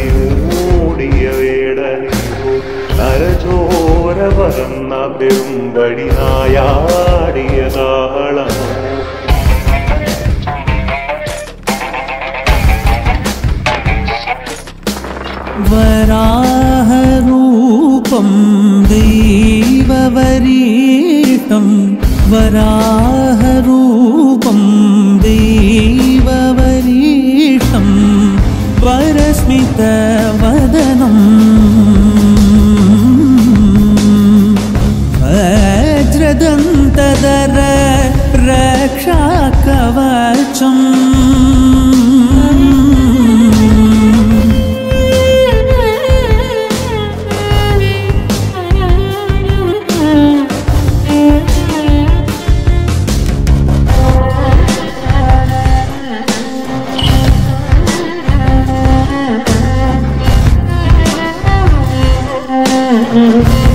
കരയൂടിയ വേടനിതു നരചോര പരന്ന പെരുമ്പടി നായാടിയ താളമോ വരാഹരൂപം ദൈവവരീതം. വരാഹരൂപം ദൈവ वदनं। वज्रदन्तदरप्रक्षाकवचम् Mm-hmm.